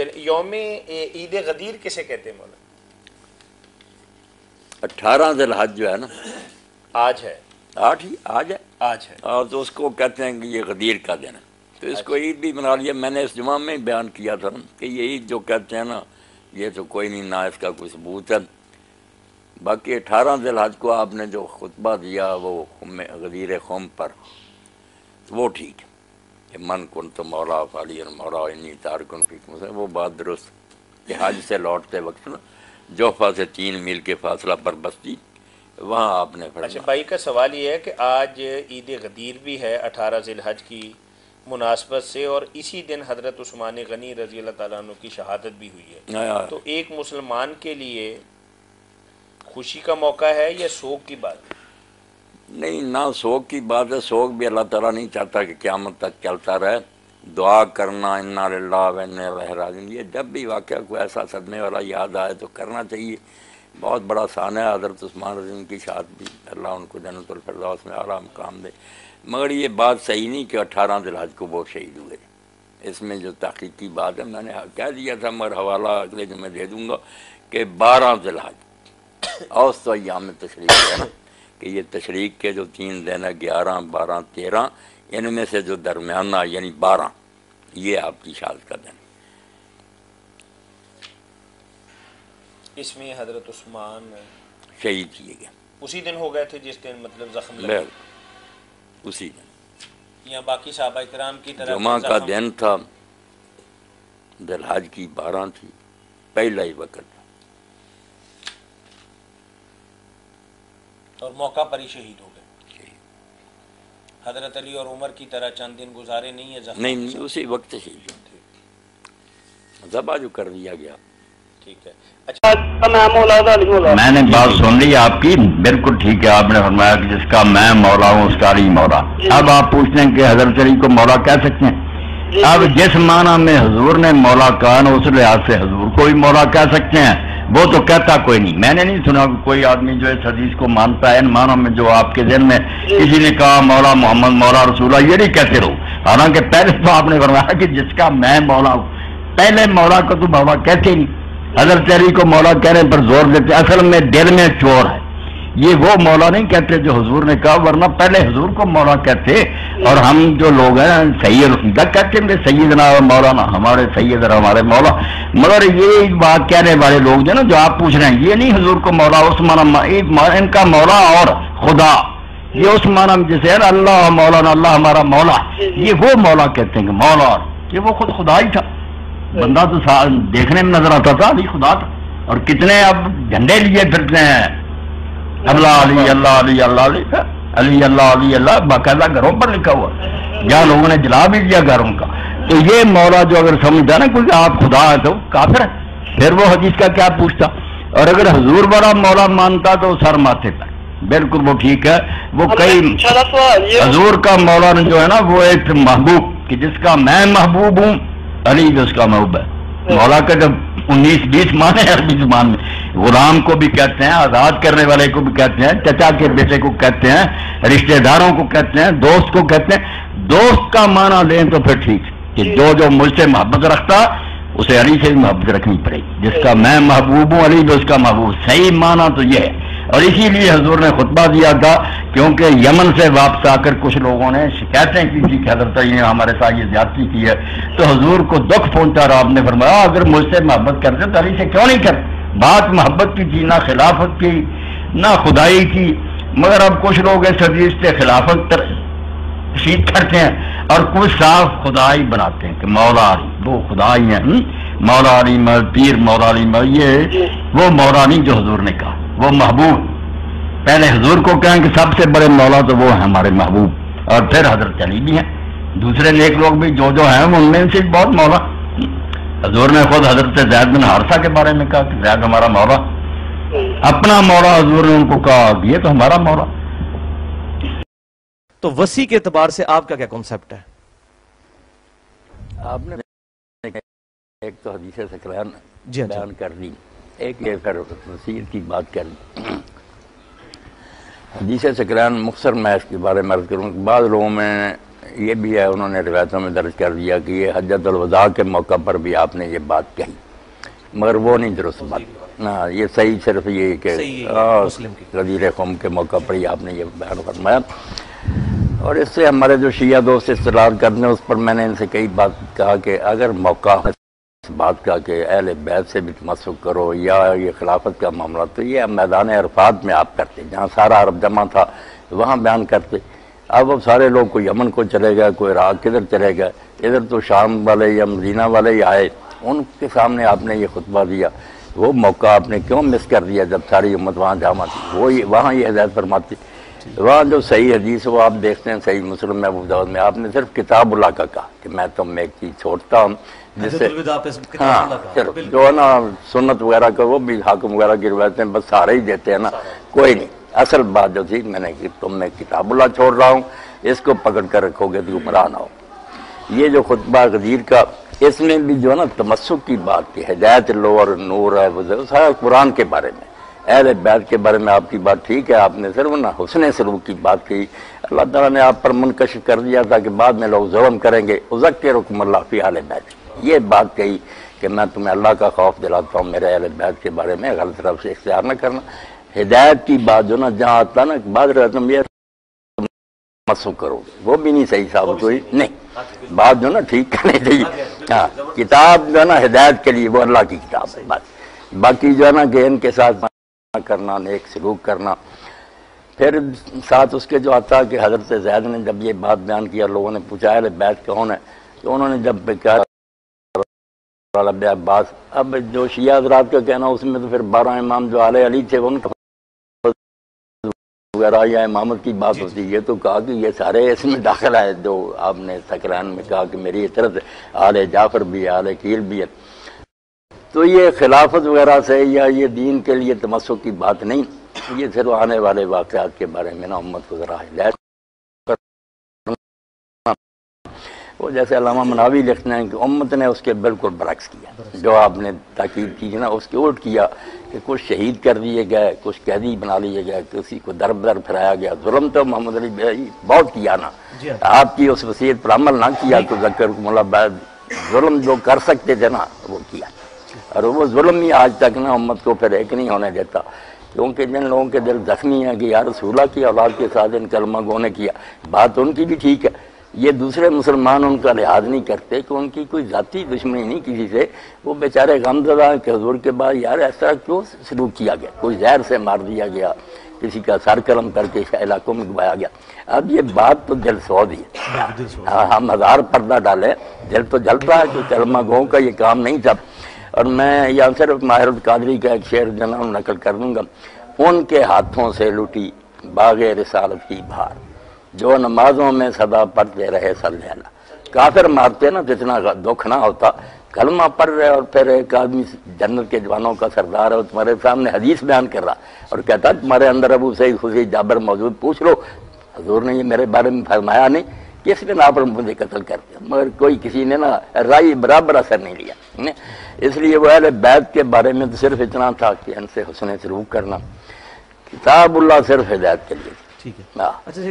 चलिए योम ईद गदीर किसे कहते हैं मौला? अठारह दिलहज जो है ना। आज है। आठ ही आज है। आज है। और तो उसको कहते हैं कि ये गदीर का दिन है। तो इसको ईद भी बना लिया मैंने इस जुमा में बयान किया था ना कि ये ईद जो कहते हैं ना ये तो कोई नहीं ना इसका कोई सबूत है। बाकी अठारह दिलहज को आपने जो खुतबा दिया वो गदीर खुम पर तो वो ठीक है। मन कन तो मौला फाली मौला इन्नी तारकुन फिक्म वो बात दुरुस्त। कि हज से लौटते वक्त ना जोफा से तीन मील के फासला पर बस्ती वहाँ आपने अच्छा भाई का सवाल ये है कि आज ईद गदीर भी है अठारह जिलहज की मुनासबत से और इसी दिन हज़रत उस्मान गनी रज़ी अल्लाह की शहादत भी हुई है। तो एक मुसलमान के लिए खुशी का मौका है या शोक की बात? है? नहीं, ना शोक की बात है, शोक भी अल्लाह ताला नहीं चाहता कि क़यामत तक चलता रहे। दुआ करना, इन्ना लहराजिन ये जब भी वाक़ को ऐसा सदमे वाला याद आए तो करना चाहिए। बहुत बड़ा सान है, हज़रत उस्मान रजीम की शाद। भी अल्लाह उनको जन्नतफरदौस में आराम काम दे। मगर ये बात सही नहीं कि अठारह दिलाज को वो शहीद हुए। इसमें जो तहकीकी बात है, मैंने कह दिया था, मगर हवाला अगले दिन मैं दे दूँगा कि बारह दिलाज औस तो अयाम तशरीक है कि ये तशरीक के जो तीन दिन है ग्यारह बारह तेरह इनमें से जो दरमियाना यानी बारह ये आपकी शाद का दिन इसमें हज़रत उस्मान शहीद किए गए। उसी दिन हो गए थे जिस दिन मतलब जख्म उसी दिन। या बाकी साहबा कराम की तरह जुमा का दिन था दिलहज की बारह थी पहला ही वक्त और मौका पर ही शहीद हो गए। हज़रत अली और उमर की तरह चंद दिन गुजारे नहीं है जख्म नहीं नहीं उसी वक्त शहीद जबा जो कर दिया गया। ठीक है। अच्छा मैंने बात सुन ली आपकी बिल्कुल ठीक है आपने फरमाया कि जिसका मैं मौला हूँ उसका अली मौला। अब आप पूछते हैं कि हज़रत अली को मौला कह सकते हैं? अब जिस माना में हजूर ने मौला कहा ना उस लिहाज से हजूर को भी मौला कह सकते हैं। वो तो कहता कोई नहीं। मैंने नहीं सुना कोई आदमी जो इस हदीस को मानता है मानों में जो आपके दिन में किसी ने कहा, मौला मोहम्मद, मौला रसूला, ये नहीं कहते रहो हालाँकि पहले तो आपने फरमाया कि जिसका मैं मौला हूँ, पहले मौला को तो बाबा कहते नहीं। हज़रत अली को मौला कहने पर ज़ोर देते, असल में दिल में चोर है। ये वो मौला नहीं कहते जो हजूर ने कहा, वरना पहले हजूर को मौला कहते और हम जो लोग हैं, सैयद कहते हैं सैयदना मौलाना? हमारे सैयद और हमारे मौला। मगर ये बात कहने वाले लोग जो ना, जो आप पूछ रहे हैं, ये नहीं हजूर को मौला उस माना इनका मौला और खुदा। ये उस माना जैसे है ना, अल्लाह मौलाना, अल्लाह हमारा मौला। ये वो मौला कहते हैं मौला और, ये वो खुद खुदा ही था। बंदा तो देखने में नज़र आता था अली खुदा था। और कितने अब झंडे लिए फिरते हैं। अल्लाह अली अल्लाह अली अल्लाह अली। अली अल्लाह अली अल्लाह बाकायदा घरों पर लिखा हुआ। जहाँ लोगों ने जला भी दिया घरों का। तो ये मौला जो अगर समझता ना कोई आप खुदा है तो काफिर है। फिर वो हदीस का क्या पूछता? और अगर हजूर बड़ा मौला मानता तो सर माथे पर। बिल्कुल वो ठीक है। वो कई हजूर का मौला जो है ना वो एक महबूब कि जिसका मैं महबूब हूँ अली भी उसका महबूब है। मौला का जब उन्नीस बीस माने है अरबी ज़ुबान में। गुलाम को भी कहते हैं आज़ाद करने वाले को भी कहते हैं चचा के बेटे को कहते हैं रिश्तेदारों को कहते हैं दोस्त को कहते हैं। दोस्त का माना लें तो फिर ठीक कि जो। जो मुझसे मोहब्बत रखता उसे अली से भी मोहब्बत रखनी पड़ेगी। जिसका मैं महबूब हूँ अली भी उसका महबूब। सही माना तो यह है। और इसीलिए हजूर ने खुतबा दिया था, क्योंकि यमन से वापस आकर कुछ लोगों ने शिकायतें की थी कि हज़रत ने हमारे साथ ये ज्यादती की है। तो हजूर को दुख पहुँचा और आपने फरमाया, अगर मुझसे मोहब्बत करते तो अली से क्यों नहीं कर? बात मोहब्बत की थी, ना खिलाफत की, ना खुदाई की। मगर अब कुछ लोग इस हदीस से खिलाफत सीख करते हैं और कुछ साफ़ खुदाई बनाते हैं कि मौला अली, वो खुदाई है हम्म? मौला अली मल पीर मौला अली ये वो मौलानी जो हजूर ने कहा, वो महबूब। पहले हजूर को कहें कि सबसे बड़े मौला तो वो है हमारे महबूब और फिर हज़रत अली भी हैं। दूसरे नेक लोग भी जो जो हैं उनमें से बहुत मौला। हजूर ने खुद हज़रत जैद बिन हारसा के बारे में कहा कि जैद हमारा मौला। अपना मौला हजूर ने उनको कहा ये तो हमारा मौला। तो वसी के एतबार से आपका क्या कॉन्सेप्ट है? आपने एक तो हदीस से बयान हाँ। बयान कर दी। एक ये फिर वसीयत की बात कर दी। हदीस सकरान मुख्तर मैं इसके बारे में अर्ज़ करूँ बाद लोगों में ये भी है उन्होंने रिवायतों में दर्ज कर दिया कि ये हजतुलवदा के मौका पर भी आपने ये बात कही। मगर वो नहीं दुरुस्त बात। ना ये सही सिर्फ़ ये कि। गदीर कौम के। मौका पर ही आपने ये बयान फरमाया। और इससे हमारे जो शिया दोस्त इस्तलाल करते हैं उस पर मैंने इनसे कई बात कहा कि अगर मौका बात का कि अहल बैत से भी तमसुक करो, या ये खिलाफत का मामला तो ये मैदान अरफात में आप करते, जहाँ सारा अरब जमा था, वहाँ बयान करते। अब अब सारे लोग कोई यमन को चले गए, कोई इराक किधर चले गए, इधर तो शाम वाले या मदीना वाले ही आए, उनके सामने आपने ये खुतबा दिया। वो मौका आपने क्यों मिस कर दिया जब सारी उम्मत वहाँ जामा थी? वो ये वहाँ ये हिदायत फरमाती। वहाँ जो सही हदीस वो आप देखते हैं, सही मुस्लिम में अबू दाऊद में, आपने सिर्फ़ किताब उला का कहा कि मैं तुम में एक चीज़ छोड़ता हूँ जिससे किताब हाँ जो है ना सुन्नत वगैरह का वो भी हाकम वगैरह की रिवायतें बस सारे ही देते हैं ना। कोई नहीं असल बात जो थी मैंने कि तुम मैं किताबुल्ला छोड़ रहा हूँ इसको पकड़ कर रखोगे तो गुमराह ना हो ये जो खुतबा गदीर का इसमें भी जो है ना तमस्सुक की बात थी हिदायत लो और नूर है वो सारा कुरान के बारे में। अहल बैत के बारे में आपकी बात ठीक है आपने सिर्फ़ ना हुसन सलूक की बात की अल्लाह ताला ने आप पर मुनकश कर दिया था कि बाद में लोग जुल्म करेंगे। उजक्र रुकमल्ला फ़ी अहल बैत। ये बात कही कि मैं तुम्हें अल्लाह का खौफ दिलाता हूँ मेरे अहल बैत के बारे में गलत तरफ़ से इख्तियार न करना। हिदायत की बात जो ना जहाँ आता ना बाद ये मसू करोगे वो भी नहीं सही साबित हुई नहीं। बात जो ना ठीक करनी चाहिए। हाँ किताब जो है ना हिदायत के लिए वो अल्लाह की किताब है बस। बाकी जो है ना कि के साथ करना नेक सलूक करना। फिर साथ उसके जो आता कि हज़रत जैद ने जब ये बात बयान किया लोगों ने पूछा है बैत कौन है? तो उन्होंने जब कहा अब्बास अब जो शिया हजरात का कहना उसमें तो फिर बारह इमाम जो आले अली थे उनका वगैरह या इमामत की बात होती है ये तो कहा कि ये सारे इसमें दाखिल है जो आपने सकरान में कहा कि मेरी तरफ़ आले जाफ़र भी है आले कील भी है। तो ये खिलाफत वगैरह से या ये दीन के लिए तमस्सुक की बात नहीं ये सिर्फ़ आने वाले वाक़ात के बारे में ना उम्मत को ज़रा हिदायत वो जैसे अलामा मनावी लिखते हैं कि उम्मत ने उसके बिल्कुल बरक्स किया। जो आपने ताकीद की ना उसके उल्ट किया कि कुछ शहीद कर दिए गए कुछ कैदी बना लिए गए किसी को दर बदर फिराया गया। जुल्म तो मोहम्मद अली भाई बहुत किया ना। हाँ। आपकी उस वसीयत पर अमल ना किया तो जक्कर मुलाबाद जुल्म जो कर सकते थे ना वो किया। और वो जुल्म ही आज तक ना उम्मत को फिर एक नहीं होने देता। क्योंकि जिन लोगों के दिल जख्मी है कि यार रसूला की औलाद के साथ इन कलमा गो ने किया। बात उनकी भी ठीक है। ये दूसरे मुसलमान उनका लिहाज नहीं करते कि उनकी कोई जाती दुश्मनी नहीं किसी से। वो बेचारे गमजदा के हजूर के बाद यार ऐसा क्यों सलूक किया गया? कोई जहर से मार दिया गया किसी का सर कलम करके इलाकों में घुमाया गया। अब ये बात तो जल सौद ही है। हाँ हम हज़ार पर्दा डाले जल तो जलता है कि कलमा गो का ये काम नहीं था। और मैं यहाँ सिर्फ़ माहिर कादरी का एक शेर जना नकल कर दूँगा। उनके हाथों से लुटी बाग रिसालत की भार। जो नमाजों में सदा पढ़ते रहे सल्ला काफिर मारते ना तो इतना दुख ना होता। कलमा पढ़ रहे और फिर एक आदमी जन्नत के जवानों का सरदार है तुम्हारे सामने हदीस बयान कर रहा और कहता तुम्हारे अंदर अबू सही खुशी जाबर मौजूद पूछ लो। हजूर ने ये मेरे बारे में फरमाया नहीं। किस ने ना पर मुझे कत्ल कर दिया? मगर कोई किसी ने ना राय बराबर असर नहीं लिया। इसलिए वो अहले बैत के बारे में तो सिर्फ़ इतना था कि इनसे हुसन सलूक करना। किताबुल्ला सिर्फ़ हिदायत के लिए। ठीक है। हाँ। अच्छा